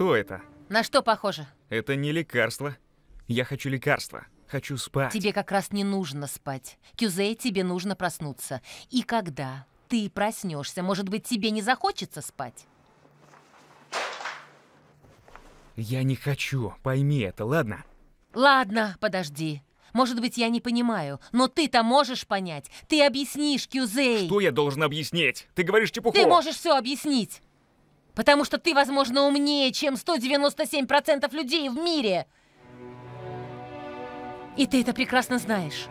Что это? На что похоже? Это не лекарство. Я хочу лекарства. Хочу спать. Тебе как раз не нужно спать. Кюзей, тебе нужно проснуться. И когда ты проснешься, может быть, тебе не захочется спать? Я не хочу. Пойми это, ладно? Ладно, подожди. Может быть, я не понимаю, но ты-то можешь понять. Ты объяснишь, Кюзей. Что я должен объяснить? Ты говоришь чепуху. Ты можешь все объяснить. Потому что ты, возможно, умнее, чем 197% людей в мире. И ты это прекрасно знаешь.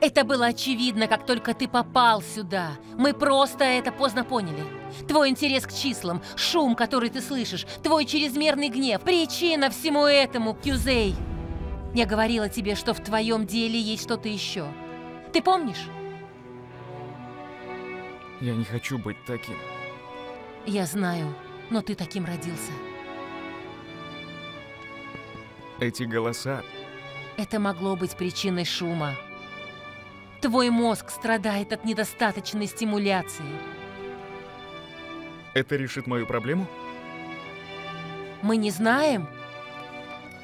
Это было очевидно, как только ты попал сюда. Мы просто это поздно поняли. Твой интерес к числам, шум, который ты слышишь, твой чрезмерный гнев – причина всему этому, Кюзей. Я говорила тебе, что в твоем деле есть что-то еще. Ты помнишь? Я не хочу быть таким. Я знаю, но ты таким родился. Эти голоса... Это могло быть причиной шума. Твой мозг страдает от недостаточной стимуляции. Это решит мою проблему? Мы не знаем.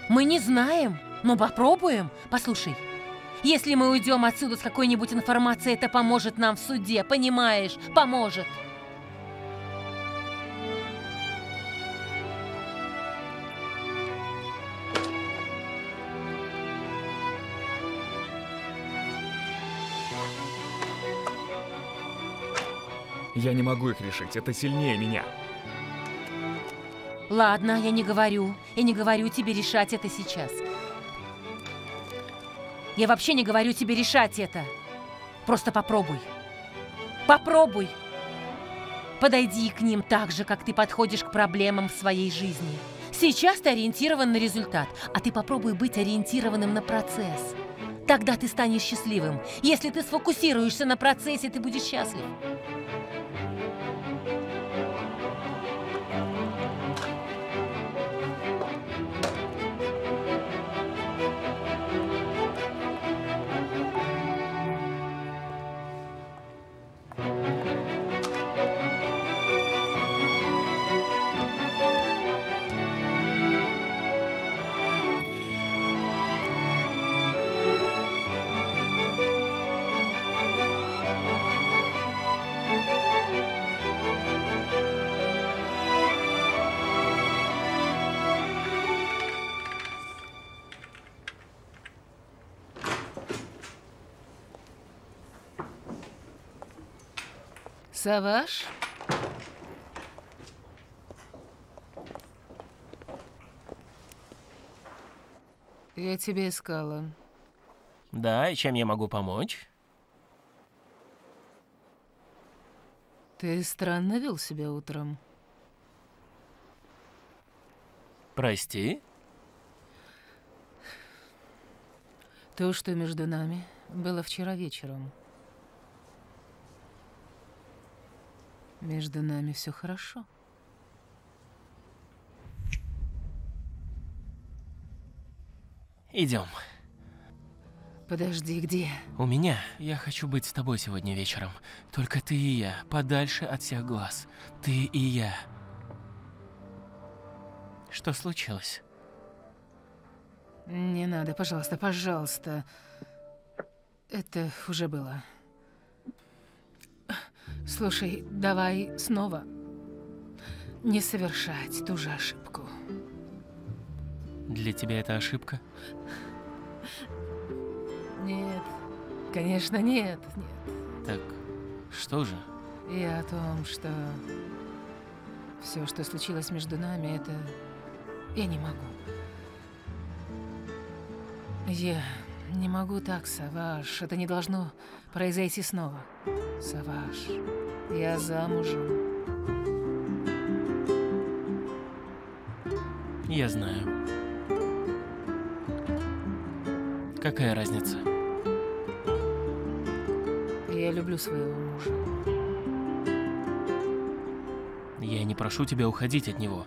Мы не знаем, но попробуем. Послушай, если мы уйдем отсюда с какой-нибудь информацией, это поможет нам в суде, понимаешь? Поможет. Я не могу их решить, это сильнее меня. Ладно, я не говорю. Я не говорю тебе решать это сейчас. Я вообще не говорю тебе решать это. Просто попробуй. Попробуй. Подойди к ним так же, как ты подходишь к проблемам в своей жизни. Сейчас ты ориентирован на результат, а ты попробуй быть ориентированным на процесс. Тогда ты станешь счастливым. Если ты сфокусируешься на процессе, ты будешь счастлив. Саваш? Я тебя искала. Да, и чем я могу помочь? Ты странно вел себя утром. Прости? То, что между нами, было вчера вечером. Между нами все хорошо. Идем. Подожди, где? У меня. Я хочу быть с тобой сегодня вечером. Только ты и я, подальше от всех глаз. Ты и я. Что случилось? Не надо, пожалуйста, пожалуйста. Это уже было. Слушай, давай снова не совершать ту же ошибку. Для тебя это ошибка? Нет, конечно, нет, нет. Так, что же? Я о том, что все, что случилось между нами, это я не могу. Я не могу так, Саваш. Это не должно произойти снова. Саваш, я замужем. Я знаю. Какая разница? Я люблю своего мужа. Я не прошу тебя уходить от него.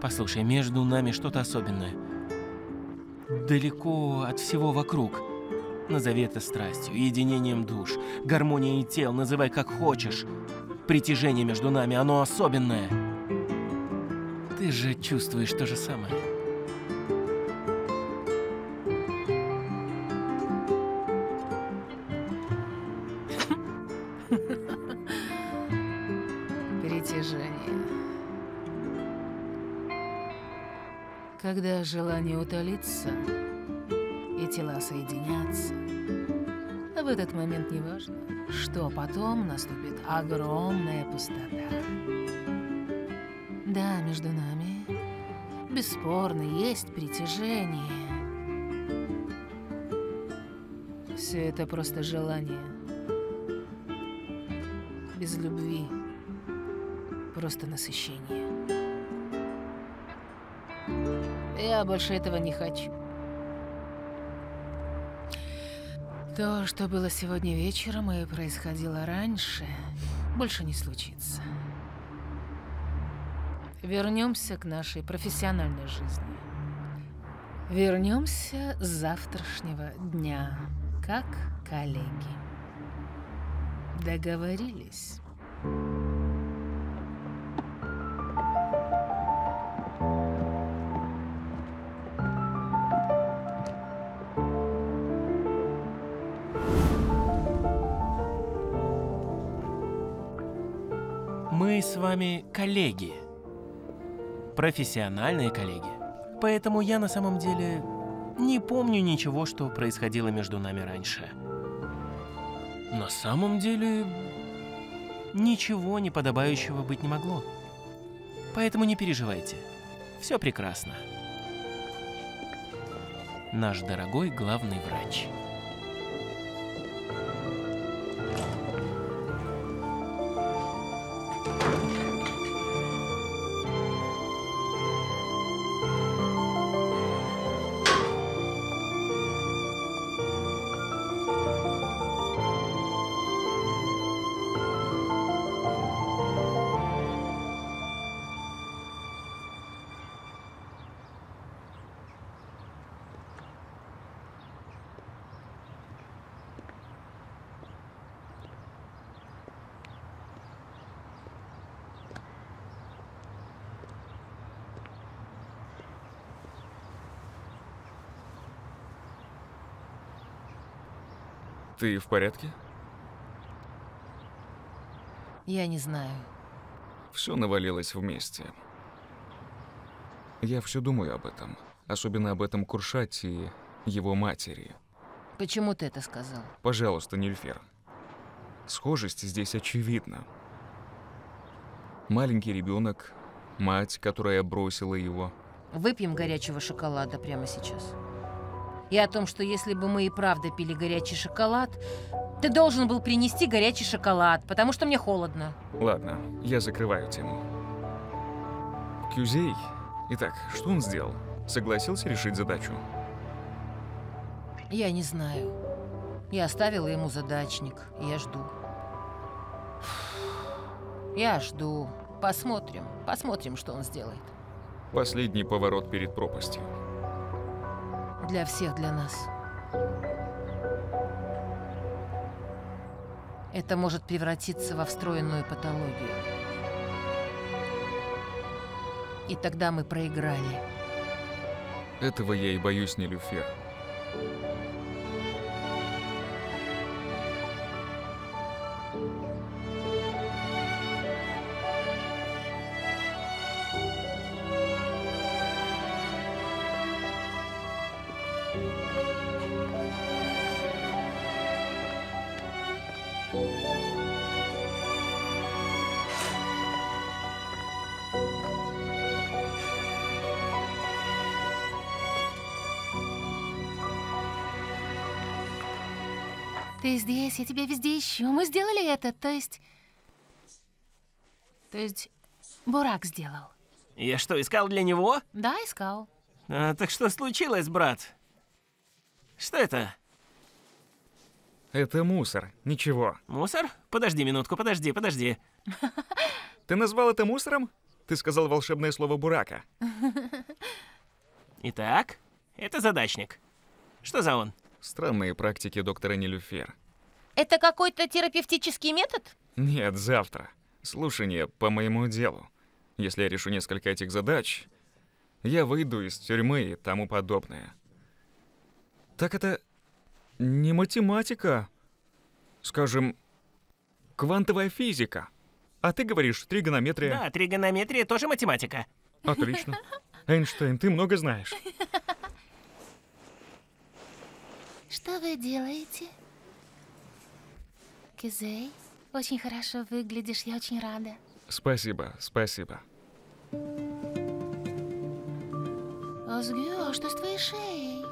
Послушай, между нами что-то особенное. Далеко от всего вокруг. Назови это страстью, единением душ, гармонией тел, называй как хочешь. Притяжение между нами, оно особенное. Ты же чувствуешь то же самое. Притяжение. Когда желание утолится тела соединятся, в этот момент не важно, что потом наступит огромная пустота. Да, между нами бесспорно есть притяжение. Все это просто желание. Без любви. Просто насыщение. Я больше этого не хочу. То, что было сегодня вечером и происходило раньше, больше не случится. Вернемся к нашей профессиональной жизни. Вернемся с завтрашнего дня, как коллеги. Договорились? Коллеги. Профессиональные коллеги. Поэтому я на самом деле не помню ничего, что происходило между нами раньше. На самом деле ничего неподобающего быть не могло. Поэтому не переживайте. Все прекрасно. Наш дорогой главный врач. Ты в порядке? Я не знаю. Все навалилось вместе. Я все думаю об этом. Особенно об этом Куршате и его матери. Почему ты это сказал? Пожалуйста, Нильфер. Схожесть здесь очевидна. Маленький ребенок, мать, которая бросила его. Выпьем горячего шоколада прямо сейчас. И о том, что если бы мы и правда пили горячий шоколад, ты должен был принести горячий шоколад, потому что мне холодно. Ладно, я закрываю тему. Кюзей. Итак, что он сделал? Согласился решить задачу? Я не знаю. Я оставила ему задачник, я жду. Я жду. Посмотрим, посмотрим, что он сделает. Последний поворот перед пропастью. Для всех, для нас. Это может превратиться во встроенную патологию. И тогда мы проиграли. Этого я и боюсь, Нелюфер. Ты здесь, я тебя везде ищу. Мы сделали это, то есть... То есть Бурак сделал. Я что, искал для него? Да, искал. А, так что случилось, брат? Что это? Это мусор. Ничего. Мусор? Подожди минутку, подожди, подожди. Ты назвал это мусором? Ты сказал волшебное слово «бурака». Итак, это задачник. Что за он? Странные практики доктора Нелюфер. Это какой-то терапевтический метод? Нет, завтра. слушание по моему делу. Если я решу несколько этих задач, я выйду из тюрьмы и тому подобное. Так это не математика, скажем, квантовая физика. А ты говоришь тригонометрия. Да, тригонометрия тоже математика. Отлично. Эйнштейн, ты много знаешь. Что вы делаете? Кизей, очень хорошо выглядишь, я очень рада. Спасибо, спасибо. Озгю, а что с твоей шеей?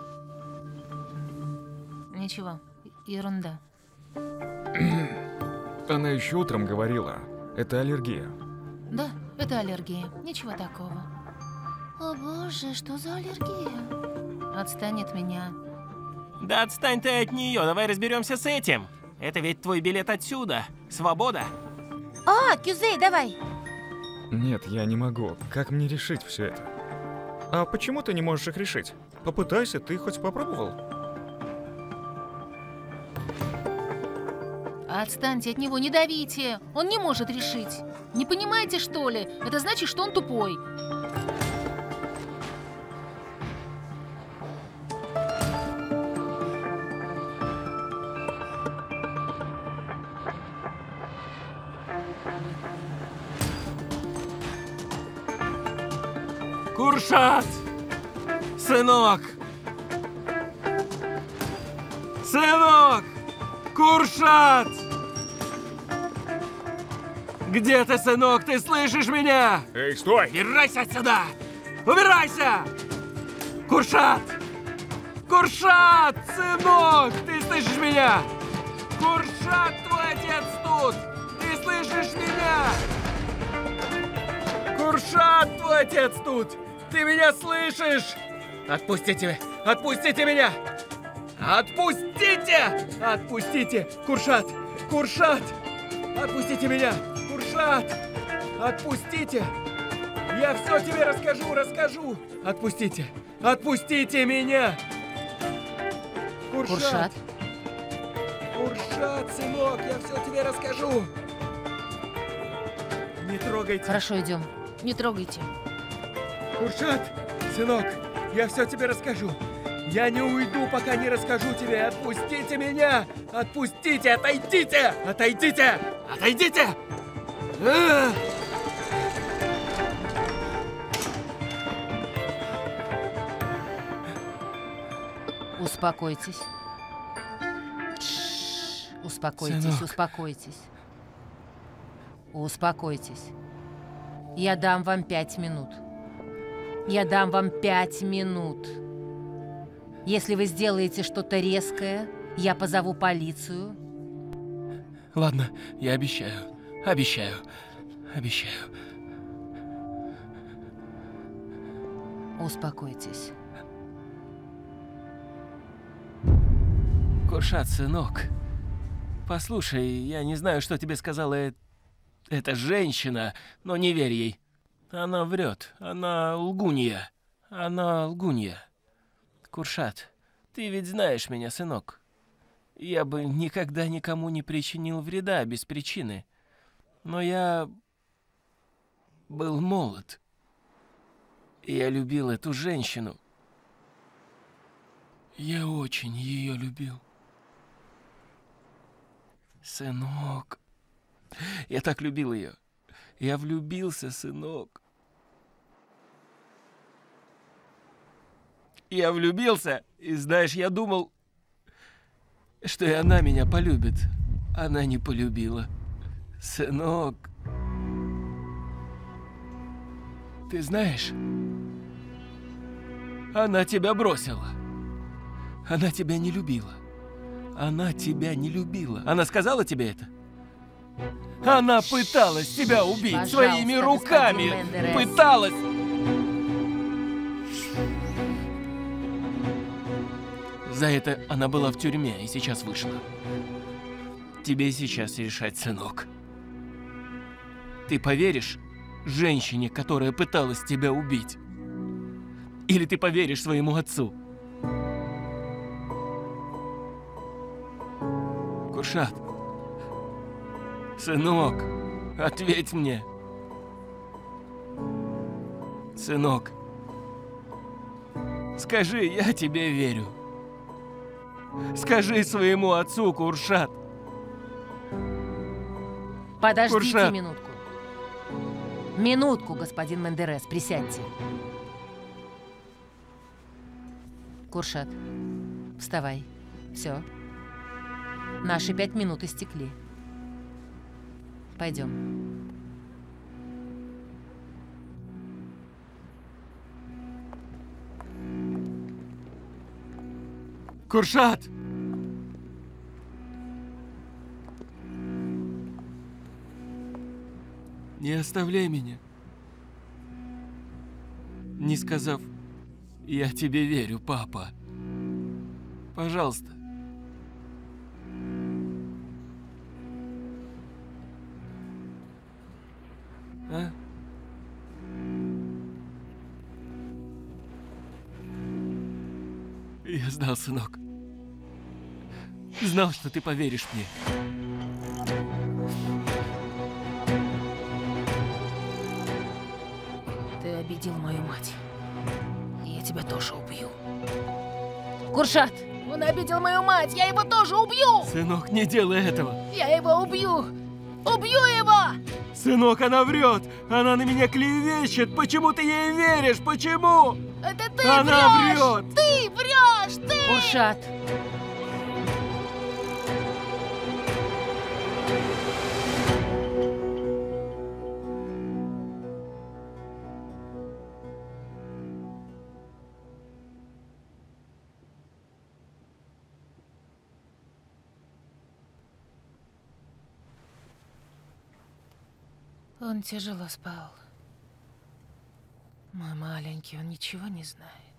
Ничего, ерунда. Она еще утром говорила, это аллергия. Да, это аллергия. Ничего такого. О боже, что за аллергия? Отстань от меня. Да отстань ты от нее, давай разберемся с этим. Это ведь твой билет отсюда. Свобода. А, Кюзей, давай! Нет, я не могу. Как мне решить все это? А почему ты не можешь их решить? Попытайся, ты хоть попробовал? Отстаньте от него, не давите. Он не может решить. Не понимаете, что ли? Это значит, что он тупой. Куршат! Сынок! Сынок! Куршат! Где ты, сынок? Ты слышишь меня? Эй, стой! Убирайся отсюда! Убирайся! Куршат! Куршат! Сынок! Ты слышишь меня? Куршат, твой отец тут! Ты слышишь меня? Куршат, твой отец тут! Ты меня слышишь? Отпустите! Отпустите меня! Отпустите! Отпустите! Куршат! Куршат! Отпустите меня! Куршат! Отпустите! Я все тебе расскажу, расскажу! Отпустите! Отпустите меня! Куршат, Куршат, сынок, я все тебе расскажу! Не трогайте! хорошо, идем. Не трогайте. Куршат, сынок, я все тебе расскажу. Я не уйду, пока не расскажу тебе. Отпустите меня! Отпустите! Отойдите! Отойдите! Отойдите! А! Успокойтесь. Тш, Успокойтесь, Сынок. успокойтесь. Успокойтесь. Я дам вам пять минут. Я дам вам пять минут. Если вы сделаете что-то резкое, я позову полицию. Ладно, я обещаю. Обещаю. Обещаю. Успокойтесь. Куршат, сынок. Послушай, я не знаю, что тебе сказала э- эта женщина, но не верь ей. Она врет. Она лгунья. Она лгунья. Куршат, ты ведь знаешь меня, сынок. Я бы никогда никому не причинил вреда без причины. Но я был молод. Я любил эту женщину. Я очень ее любил. Сынок. Я так любил ее. Я влюбился, сынок. Я влюбился, и знаешь, я думал, что и она меня полюбит. Она не полюбила. Сынок. Ты знаешь, она тебя бросила. Она тебя не любила. Она тебя не любила. Она сказала тебе это? Она пыталась тебя убить Пожалуйста, своими руками. Пыталась. За это она была в тюрьме и сейчас вышла. Тебе сейчас решать, сынок. Ты поверишь женщине, которая пыталась тебя убить? Или ты поверишь своему отцу? Куршат. Сынок. Ответь мне. Сынок, скажи, я тебе верю. Скажи своему отцу, Куршат. Подождите Куршат. минутку. Минутку, господин Мендерес, присядьте. Куршат, вставай. Все. Наши пять минут истекли. Пойдем. Куршат! Не оставляй меня. Не сказав, я тебе верю, папа. Пожалуйста. Знал, сынок. Знал, что ты поверишь мне. Ты обидел мою мать. Я тебя тоже убью. Куршат! Он обидел мою мать, я его тоже убью! Сынок, не делай этого. Я его убью! Убью его! Сынок, она врет. Она на меня клевещет. Почему ты ей веришь? Почему? Это ты она врешь! врет. Ты врешь! Ты! Куршат! Он тяжело спал. Мой маленький, он ничего не знает.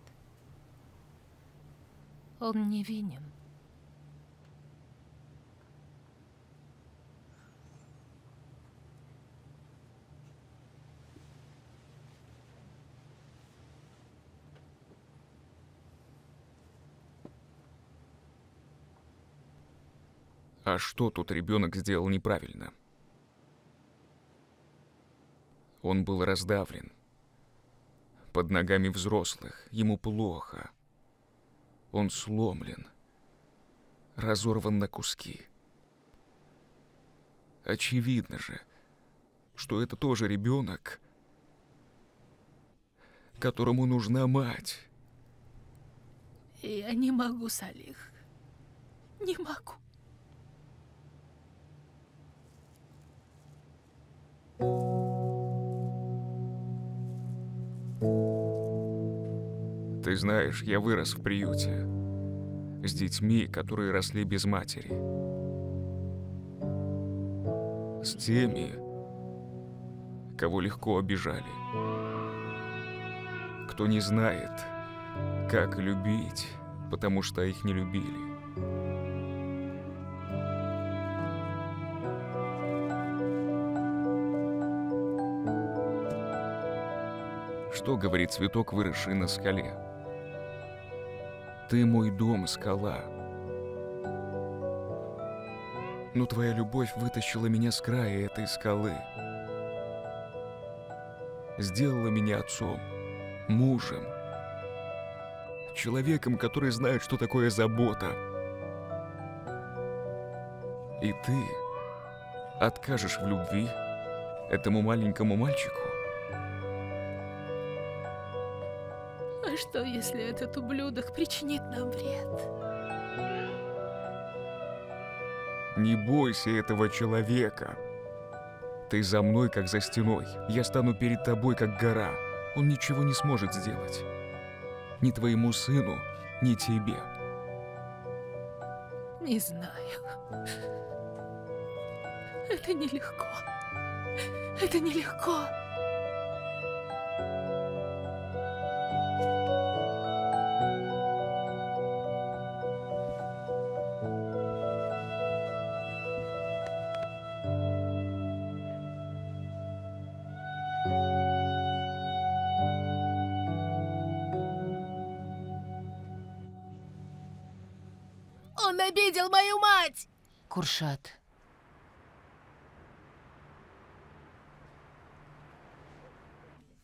Он невинен. А что тут ребенок сделал неправильно? Он был раздавлен. Под ногами взрослых. Ему плохо. Он сломлен. Разорван на куски. Очевидно же, что это тоже ребенок, которому нужна мать. Я не могу, Салих. Не могу. Ты знаешь, я вырос в приюте. С детьми, которые росли без матери. С теми, кого легко обижали. Кто не знает, как любить, потому что их не любили. Что говорит цветок, выросший на скале? Ты мой дом, скала. Но твоя любовь вытащила меня с края этой скалы. Сделала меня отцом, мужем, человеком, который знает, что такое забота. И ты откажешь в любви этому маленькому мальчику? Что, если этот ублюдок причинит нам вред? Не бойся этого человека. Ты за мной, как за стеной. Я стану перед тобой, как гора. Он ничего не сможет сделать. Ни твоему сыну, ни тебе. Не знаю. Это нелегко. Это нелегко. Куршат.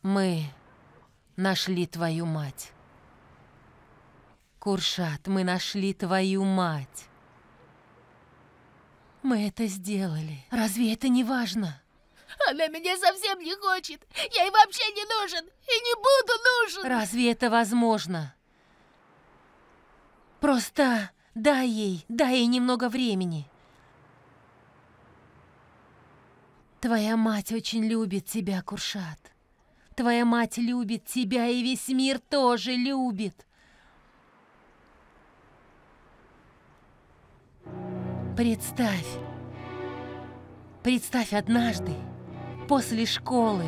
Мы нашли твою мать. Куршат, мы нашли твою мать. Мы это сделали. Разве это не важно? Она меня совсем не хочет. Я ей вообще не нужен. И не буду нужен. Разве это возможно? Просто дай ей, дай ей немного времени. Твоя мать очень любит тебя, Куршат. Твоя мать любит тебя, и весь мир тоже любит. Представь, представь однажды, после школы.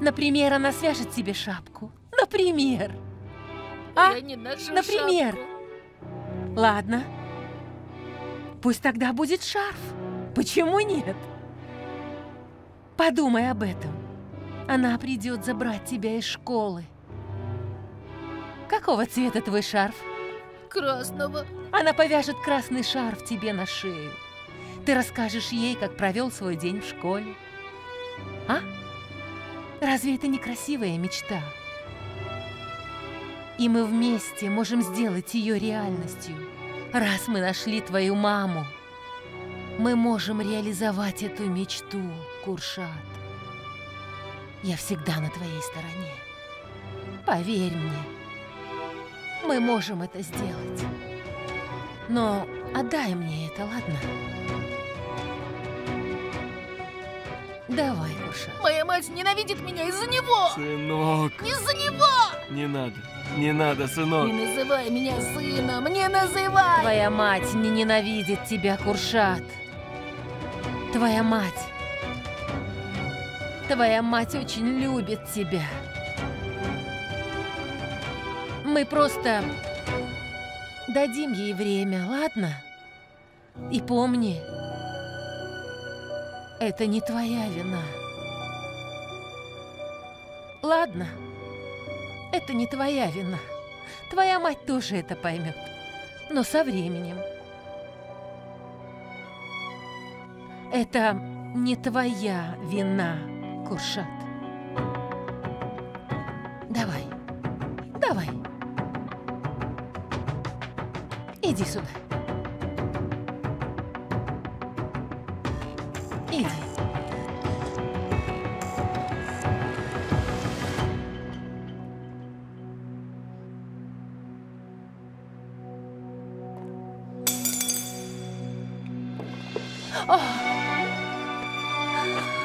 Например, она свяжет тебе шапку. Например. А? Я не ношу Например. шапку. Ладно. Пусть тогда будет шарф. Почему нет? Подумай об этом. Она придет забрать тебя из школы. Какого цвета твой шарф? Красного. Она повяжет красный шарф тебе на шею. Ты расскажешь ей, как провел свой день в школе. А? Разве это не красивая мечта? И мы вместе можем сделать ее реальностью. Раз мы нашли твою маму, мы можем реализовать эту мечту, Куршат. Я всегда на твоей стороне. Поверь мне, мы можем это сделать. Но отдай мне это, ладно? Давай, Куршат. Моя мать ненавидит меня из-за него. Сынок, Из-за него. не надо. Не надо, сынок. Не называй меня сыном. Не называй. Твоя мать не ненавидит тебя, Куршат. Твоя мать. Твоя мать очень любит тебя. Мы просто дадим ей время, ладно? И помни, это не твоя вина. Ладно, это не твоя вина. Твоя мать тоже это поймет. Но со временем. Это не твоя вина, Куршат. Давай, давай. Иди сюда. Иди. Ладно.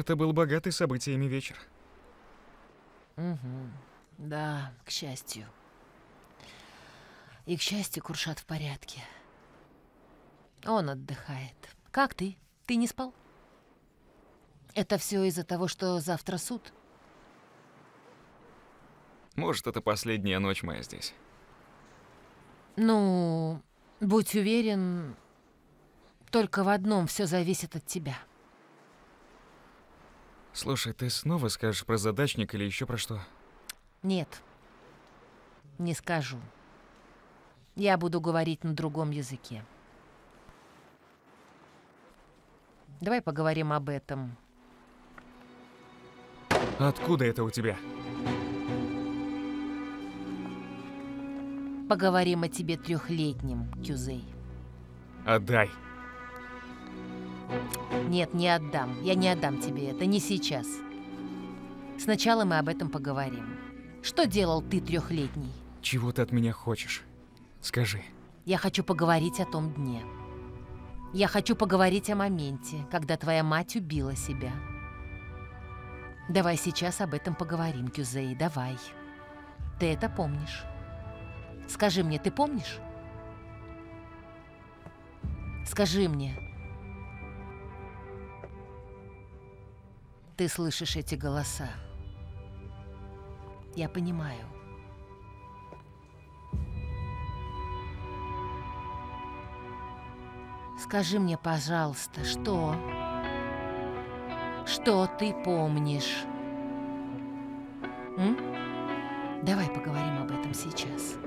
Это был богатый событиями вечер. Мгм. Да, к счастью. И к счастью, Куршат в порядке. Он отдыхает. Как ты? Ты не спал? Это все из-за того, что завтра суд? Может, это последняя ночь моя здесь. Ну, будь уверен, только в одном все зависит от тебя. Слушай, ты снова скажешь про задачник или еще про что? Нет, не скажу. Я буду говорить на другом языке. Давай поговорим об этом. Откуда это у тебя? Поговорим о тебе трехлетнем, Кюзей. Отдай. Нет, не отдам. Я не отдам тебе это. Не сейчас. Сначала мы об этом поговорим. Что делал ты трехлетний? Чего ты от меня хочешь? Скажи. Я хочу поговорить о том дне. Я хочу поговорить о моменте, когда твоя мать убила себя. Давай сейчас об этом поговорим, Кюзей, давай. Ты это помнишь? Скажи мне, ты помнишь? Скажи мне. Ты слышишь эти голоса? Я понимаю. Скажи мне, пожалуйста, что... Что ты помнишь? М? Давай поговорим об этом сейчас.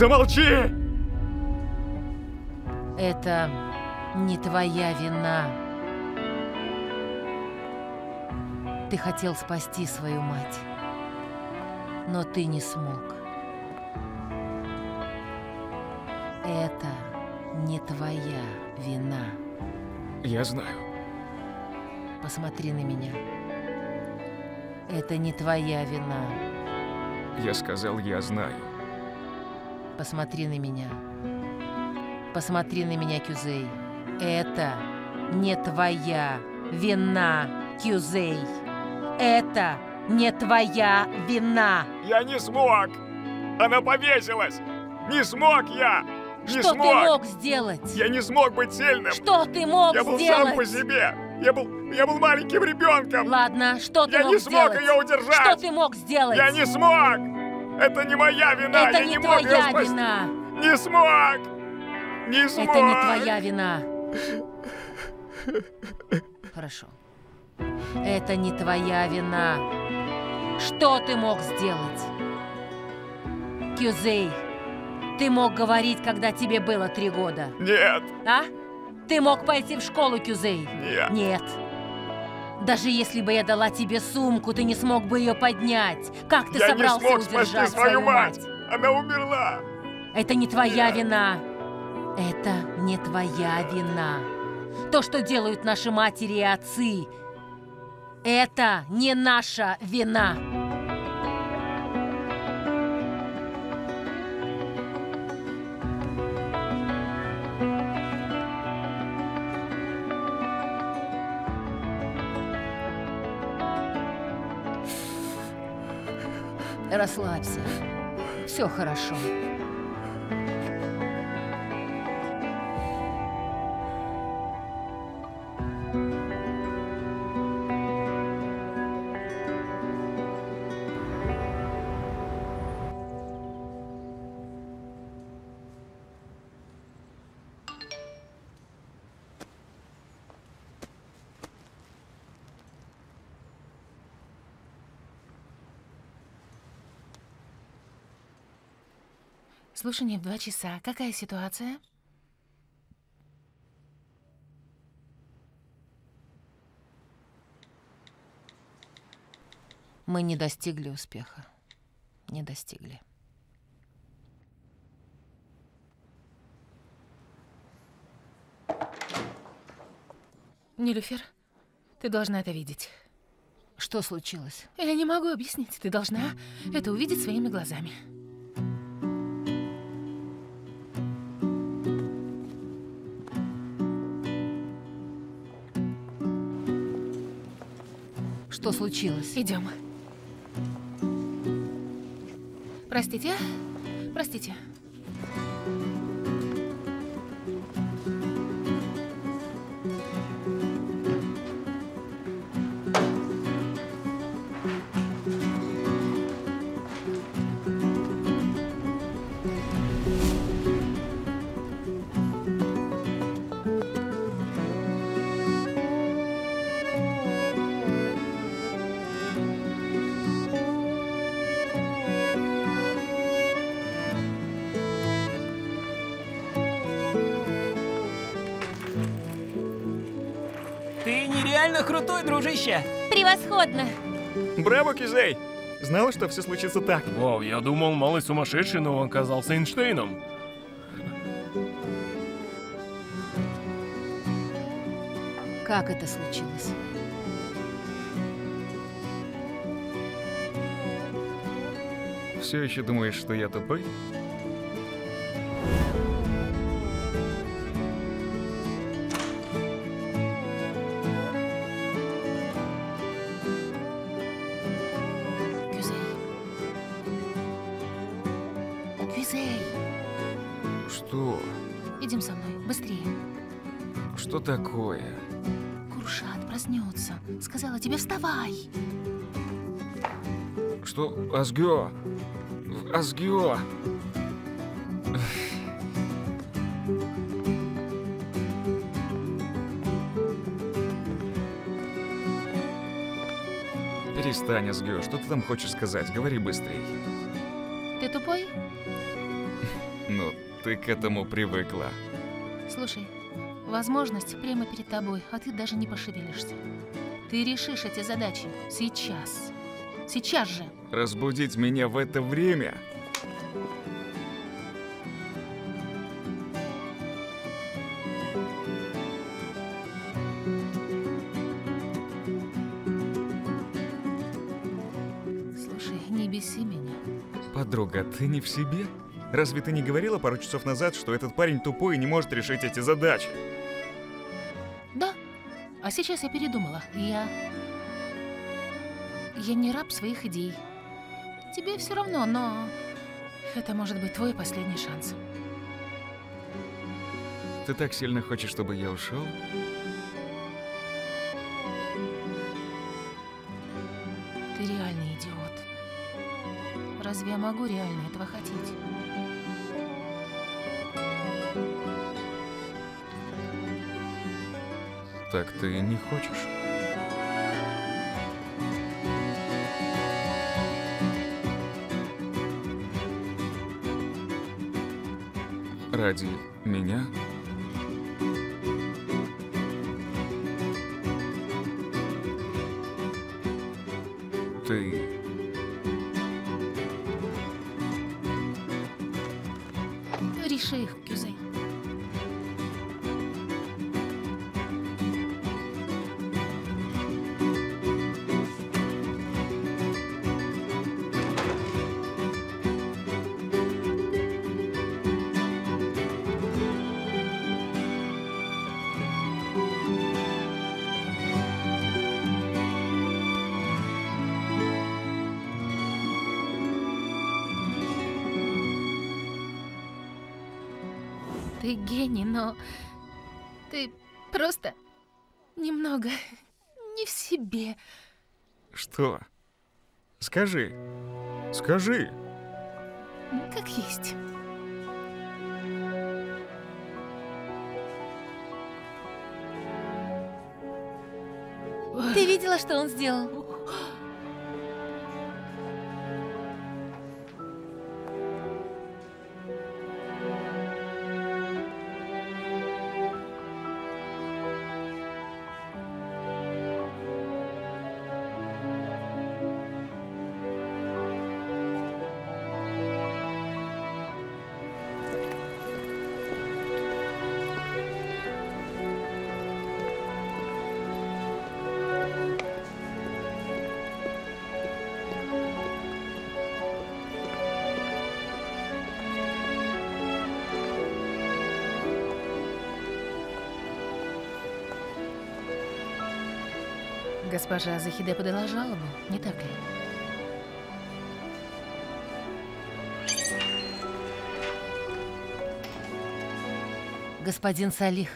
Замолчи! Это не твоя вина. Ты хотел спасти свою мать, но ты не смог. Это не твоя вина. Я знаю. Посмотри на меня. Это не твоя вина. Я сказал, я знаю. Посмотри на меня. Посмотри на меня, Кюзей. Это не твоя вина, Кюзей. Это не твоя вина. Я не смог! Она повесилась! Не смог я! Не Что смог! ты мог сделать? Я не смог быть сильным! Что ты мог я был сделать? сам по себе! Я был, я был маленьким ребенком! Ладно, что ты я мог не смог сделать? ее удержать! Что ты мог сделать? Я не смог! Это не моя вина! Это я не не мог ее твоя спасти! вина. Не смог! Не смог! Это не твоя вина. Хорошо. Это не твоя вина. Что ты мог сделать? Кюзей, ты мог говорить, когда тебе было три года, Нет! а? Ты мог пойти в школу, Кюзей? Нет! Нет. Даже если бы я дала тебе сумку, ты не смог бы ее поднять. Как ты я не собрался смог удержать спасти свою мать! Она умерла! Это не твоя Нет. вина. Это не твоя вина. То, что делают наши матери и отцы, это не наша вина. Расслабься. Все хорошо. Слушание в два часа. Какая ситуация? Мы не достигли успеха. Не достигли. Нилюфер, ты должна это видеть. Что случилось? Я не могу объяснить. Ты должна это увидеть своими глазами. Что случилось? Идем. Простите? Простите. Реально крутой, дружище! Превосходно! Браво, Кизей! Знала, что все случится так. Вау, я думал, малый сумасшедший, но он оказался Эйнштейном. Как это случилось? Все еще думаешь, что я тупой? Сказала тебе вставай. Что? Асгё! Асгё! Перестань, Асгё. Что ты там хочешь сказать? Говори быстрей. Ты тупой? Ну, ты к этому привыкла. Слушай, возможность прямо перед тобой, а ты даже не пошевелишься. Ты решишь эти задачи сейчас. Сейчас же. Разбудить меня в это время? Слушай, не беси меня. Подруга, ты не в себе? Разве ты не говорила пару часов назад, что этот парень тупой и не может решить эти задачи? А сейчас я передумала. Я... Я не раб своих идей. Тебе все равно, но... Это может быть твой последний шанс. Ты так сильно хочешь, чтобы я ушел? Ты реальный идиот. Разве я могу реально этого хотеть? Так ты не хочешь? Ради меня? Ты гений, но ты просто немного не в себе. что? Скажи. Скажи. Как есть. Ты видела, что он сделал? Госпожа Захиде подала жалобу, не так ли? Господин Салих,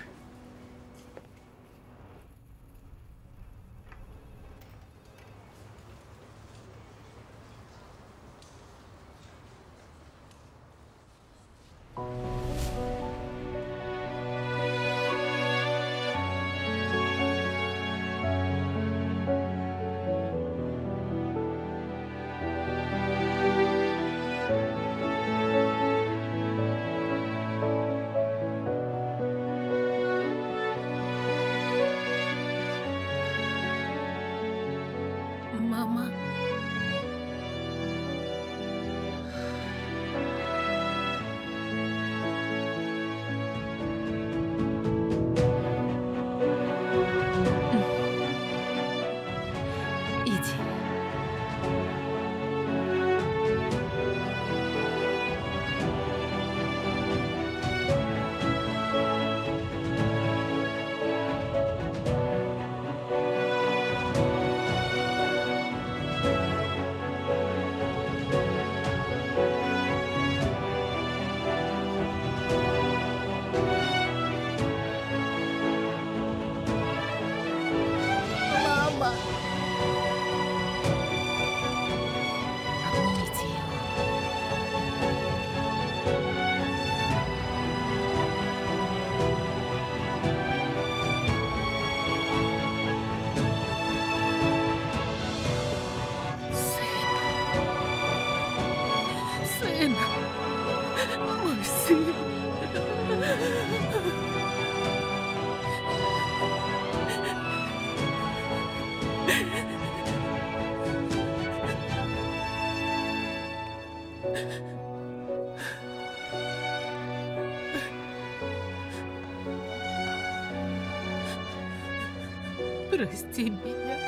Прости меня,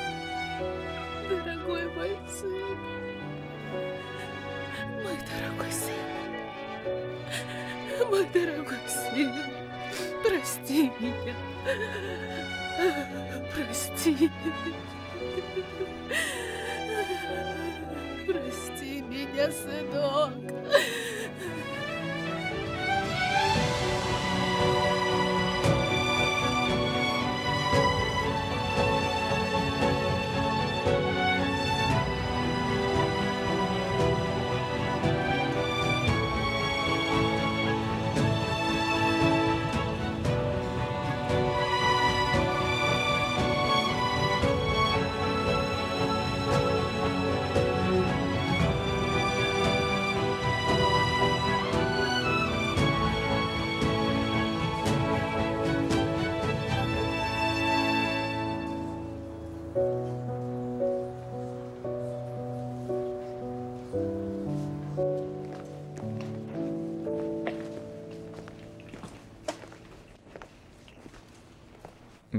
дорогой мой сын. Мой дорогой сын. Мой дорогой сын. Прости меня. Прости. Прости меня, сынок.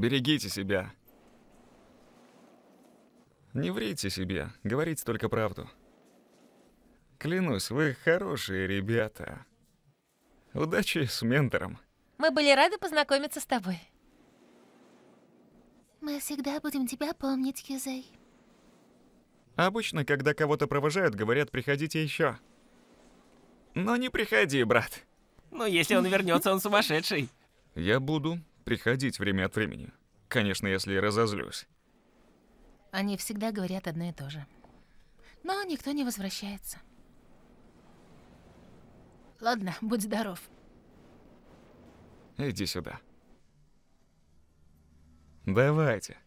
Берегите себя. Не врите себе, говорите только правду. Клянусь, вы хорошие ребята. Удачи с ментором. Мы были рады познакомиться с тобой. Мы всегда будем тебя помнить, Кюзей. Обычно, когда кого-то провожают, говорят, приходите еще. Но не приходи, брат. Но если он вернется, он сумасшедший. Я буду приходить время от времени. Конечно, если разозлюсь. Они всегда говорят одно и то же. Но никто не возвращается. Ладно, будь здоров. Иди сюда. Давайте.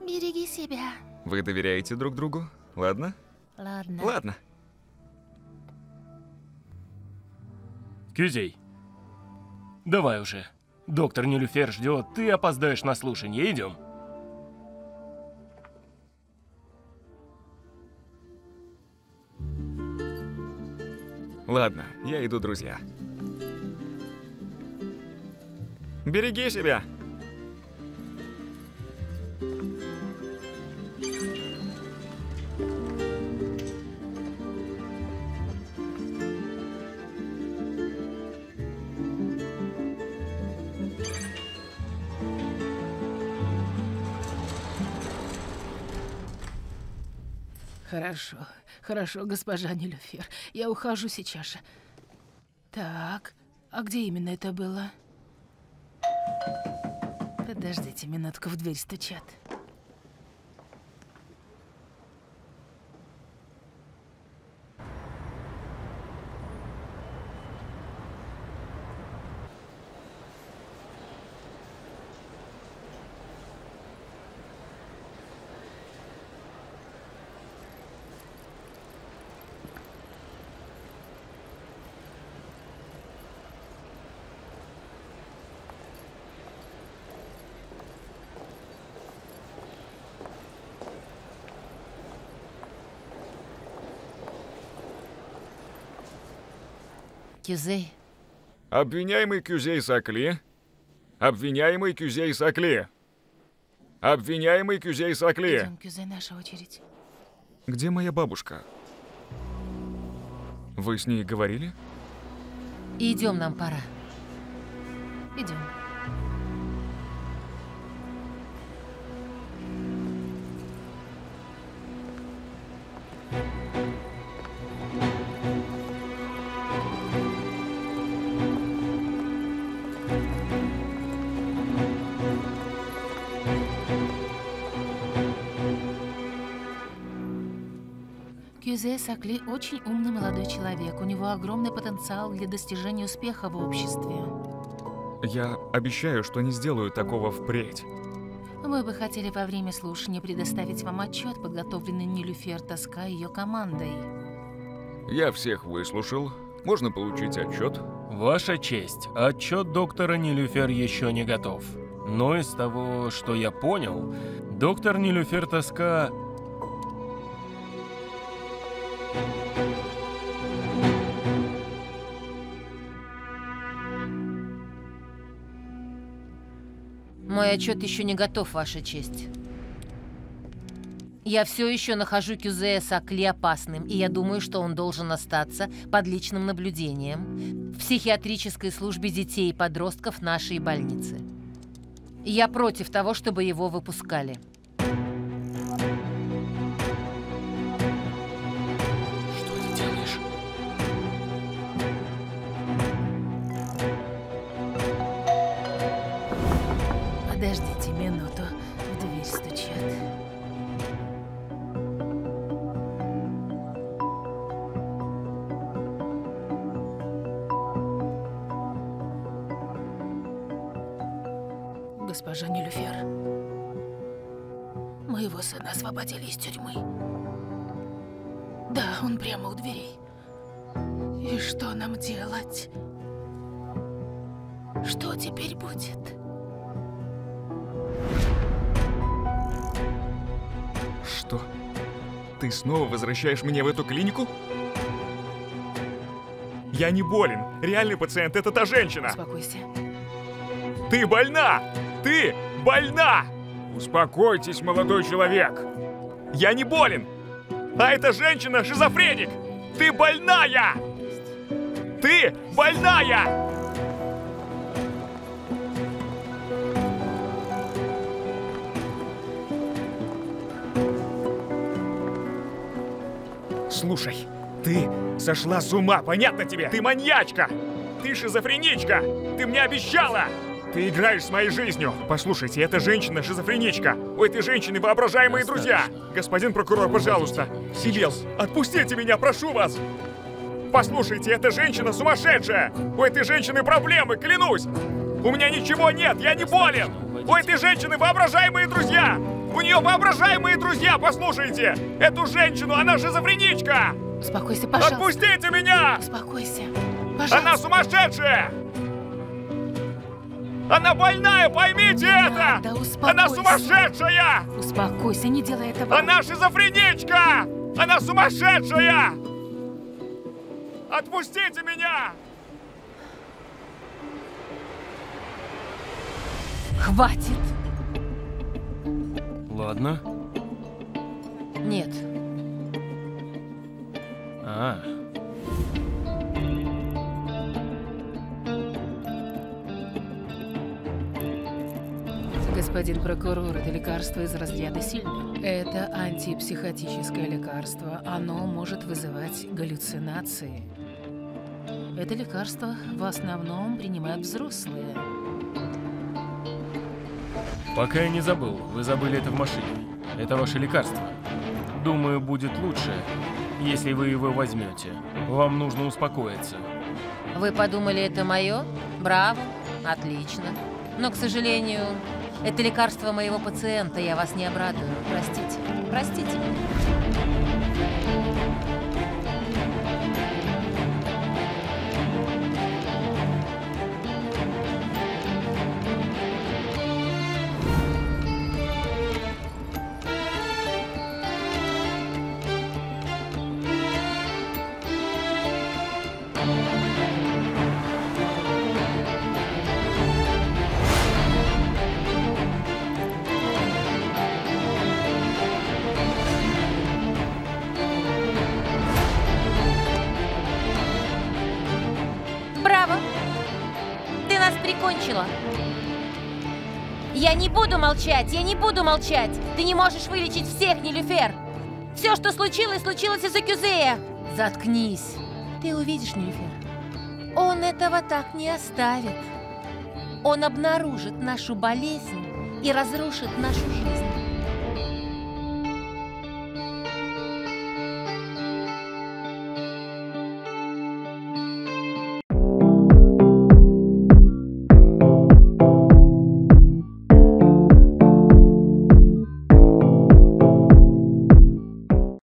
Береги себя. Вы доверяете друг другу? Ладно? Ладно. Ладно. Кюзей, давай уже. Доктор Нелюфер ждет, ты опоздаешь на слушание. Идем. Ладно, я иду, друзья. Береги себя. Хорошо, хорошо, госпожа Нелюфер. Я ухожу сейчас же. Так, а где именно это было? Подождите минутку, в дверь стучат. Кюзей, Обвиняемый Кюзей Сакли. Обвиняемый Кюзей Сакли. Обвиняемый Кюзей Сакли. Идем, Кюзе, наша очередь. Где моя бабушка? Вы с ней говорили? идем, нам пора. Идем. Кюзе Сакли очень умный молодой человек. У него огромный потенциал для достижения успеха в обществе. Я обещаю, что не сделаю такого впредь. Мы бы хотели во время слушания предоставить вам отчет, подготовленный Нилюфер Тоска и ее командой. Я всех выслушал. Можно получить отчет? Ваша честь, отчет доктора Нилюфер еще не готов. Но из того, что я понял, доктор Нилюфер Тоска... Мой отчет еще не готов, Ваша честь. Я все еще нахожу Кюзея Сакли опасным, и я думаю, что он должен остаться под личным наблюдением в психиатрической службе детей и подростков нашей больницы. Я против того, чтобы его выпускали. Моего сына освободили из тюрьмы. Да, он прямо у дверей. И что нам делать? Что теперь будет? Что? Ты снова возвращаешь меня в эту клинику? Я не болен. Реальный пациент — это та женщина. Успокойся. Ты больна! Ты больна! Успокойтесь, молодой человек. Я не болен. А эта женщина шизофреник. Ты больная! Ты больная! Слушай, ты сошла с ума, понятно тебе? Ты маньячка! Ты шизофреничка! Ты мне обещала! Ты играешь с моей жизнью! Послушайте, эта женщина шизофреничка! У этой женщины воображаемые друзья! Господин прокурор, пожалуйста! Сибил, отпустите меня, прошу вас! Послушайте, эта женщина сумасшедшая! У этой женщины проблемы, клянусь! У меня ничего нет, я не болен! У этой женщины воображаемые друзья! У нее воображаемые друзья, послушайте! Эту женщину, она шизофреничка! Успокойся, пожалуйста. Отпустите меня! Успокойся. Она Пожалуйста. сумасшедшая! Она больная, поймите это! Да, успокойся. Она сумасшедшая! Успокойся, не делай этого. Она шизофреничка! Она сумасшедшая! Отпустите меня! Хватит! Ладно. Нет. А, Господин прокурор, это лекарство из разряда сильных. Это антипсихотическое лекарство. Оно может вызывать галлюцинации. Это лекарство в основном принимают взрослые. пока я не забыл, вы забыли это в машине. Это ваше лекарство. Думаю, будет лучше, если вы его возьмете. Вам нужно успокоиться. Вы подумали, это мое? Браво, отлично. Но, к сожалению, это лекарство моего пациента, я вас не обрадую. Простите, простите молчать, я не буду молчать. Ты не можешь вылечить всех, Нелюфер. Все, что случилось, случилось из-за Кюзея. Заткнись. Ты увидишь, Нелюфер. Он этого так не оставит. Он обнаружит нашу болезнь и разрушит нашу жизнь.